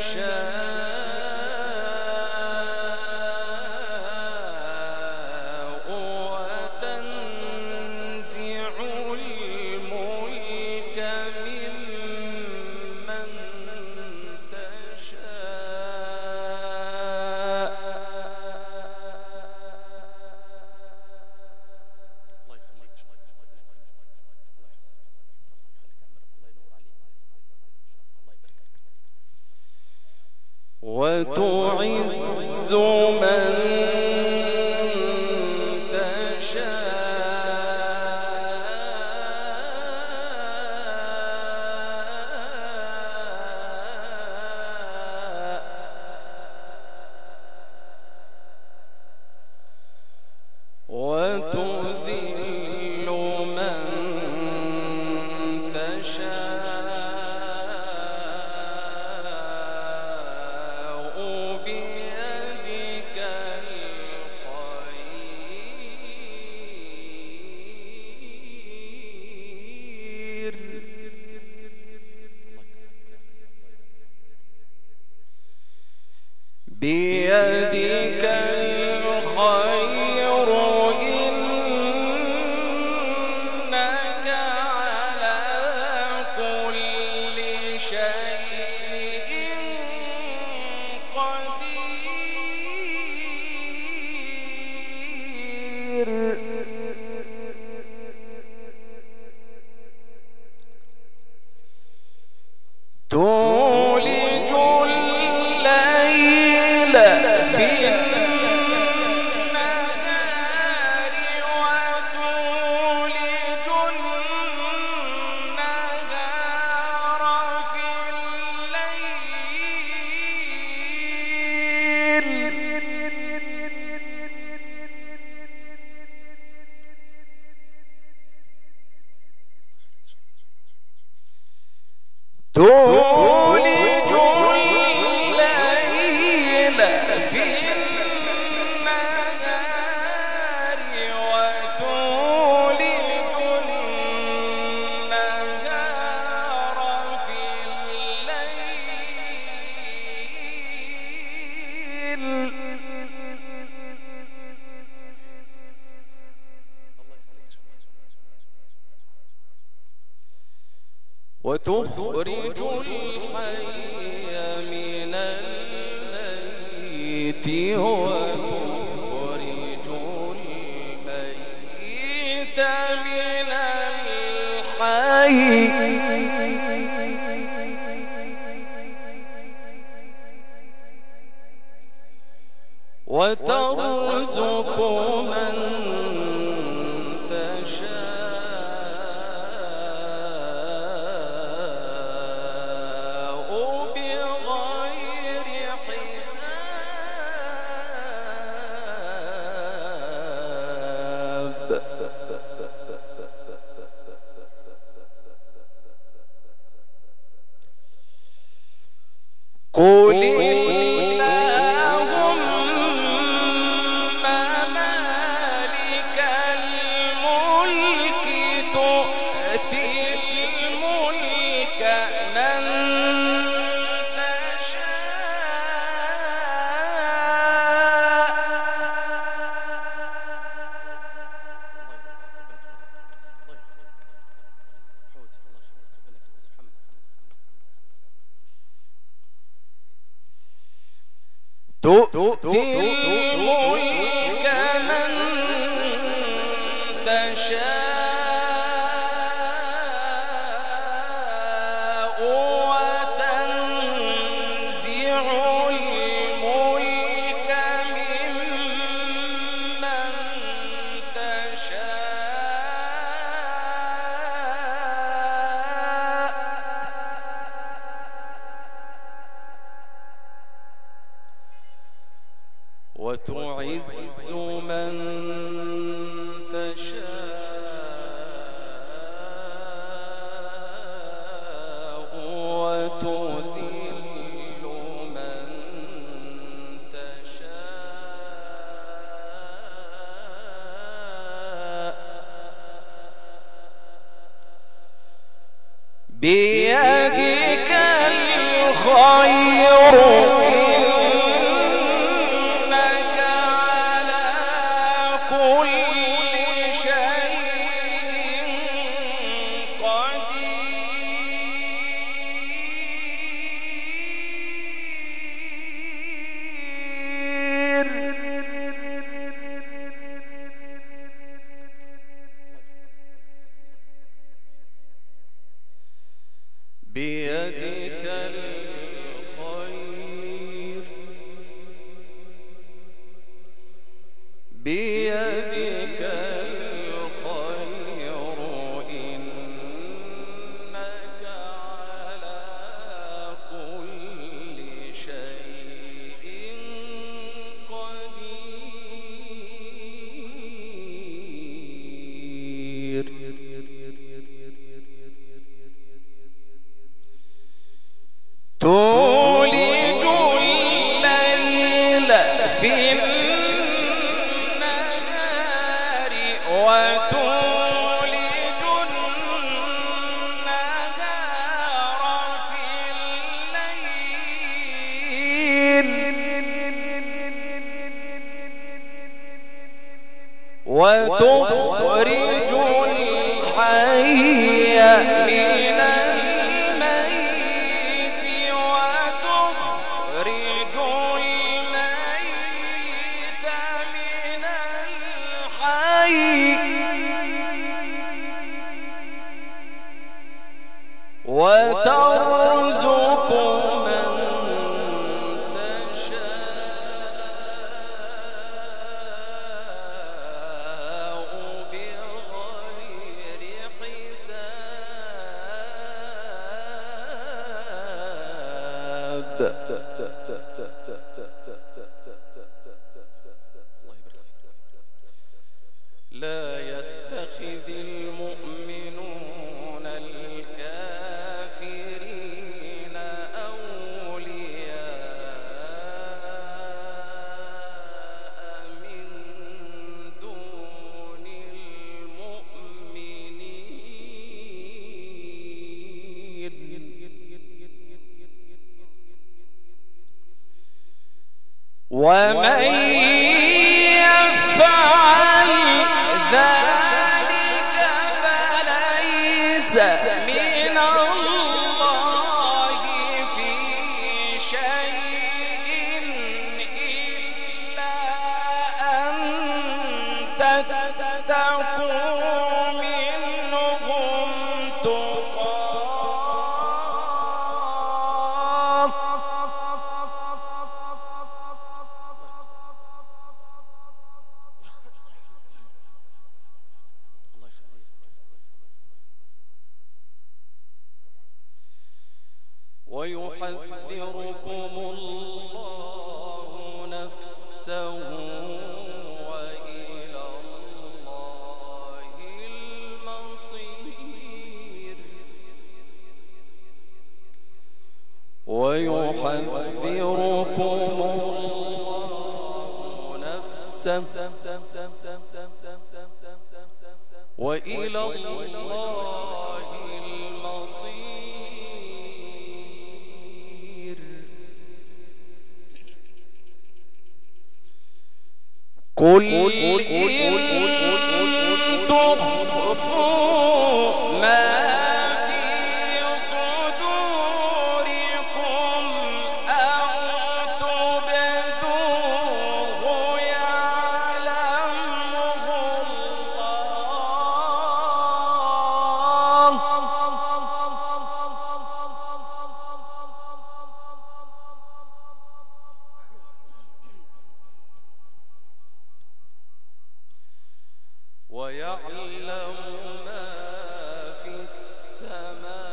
شاء وتعز من تخرج الحي من الميت وتخرج الميت من الحي. وترى Hindi, تؤتي الملك من تشاء. وتنزع وتعز من تشاء وتذل من تشاء. بيدك الخير. وتخرج الحي من ومن يفعل ذلك فليس من الله في شيء. ويحذركم الله نفسه ويحذركم الله نفسه وإلى الله قل إن ويعلم ما في السماوات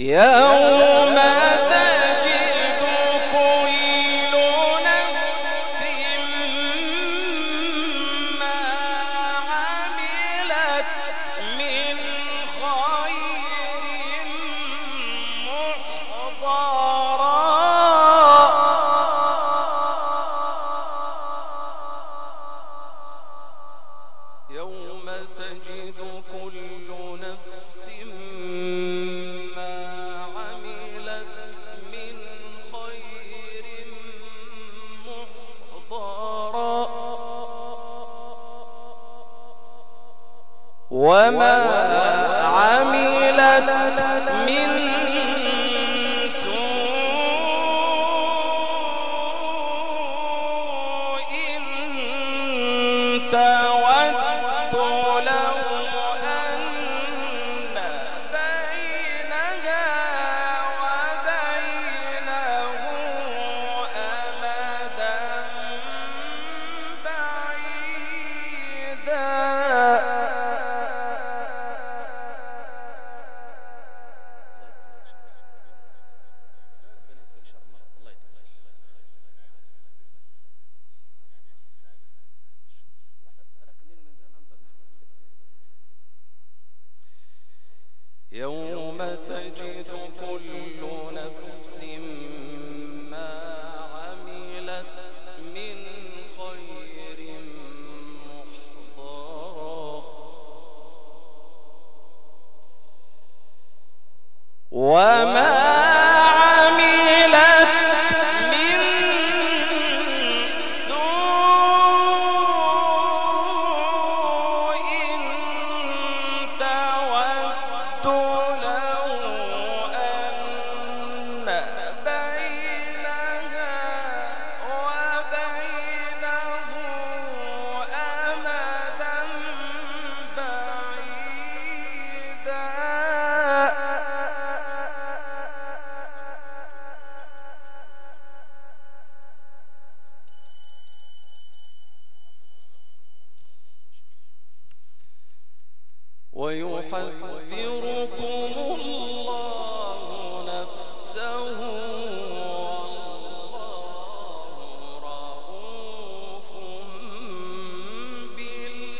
يوم تجد كل نفس ما عملت من خير محضرا وما عملت من تجد كل نفس ما عملت من خير محضرا وما ويحذركم الله نفسه والله رؤوف بالعباد.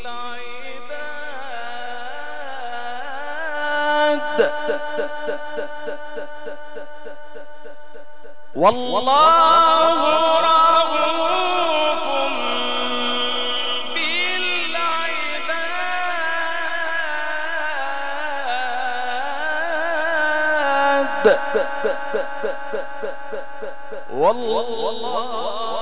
والله رؤوف والله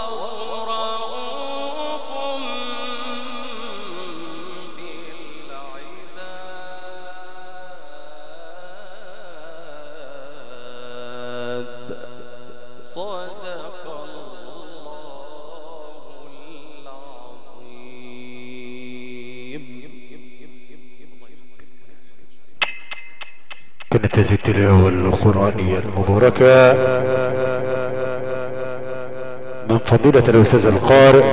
هذه التلاوة القرآنية المباركة من فضيلة الأستاذ القارئ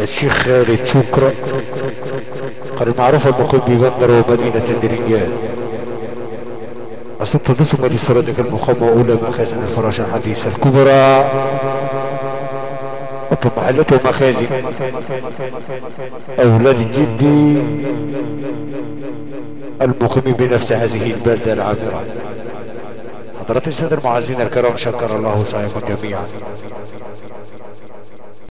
الشيخ خالد شكرا قال المعروف المقيم ببندر ومدينة الرجال أصدت نصم لسردك المقام أولى مخازن الفراشة الحديثة الكبرى. ومحلته مخازن أولاد الجدي المقيم بنفس هذه البلدة العامرة حضرات السادة المعزين الكرام شكر الله سعيكم جميعا.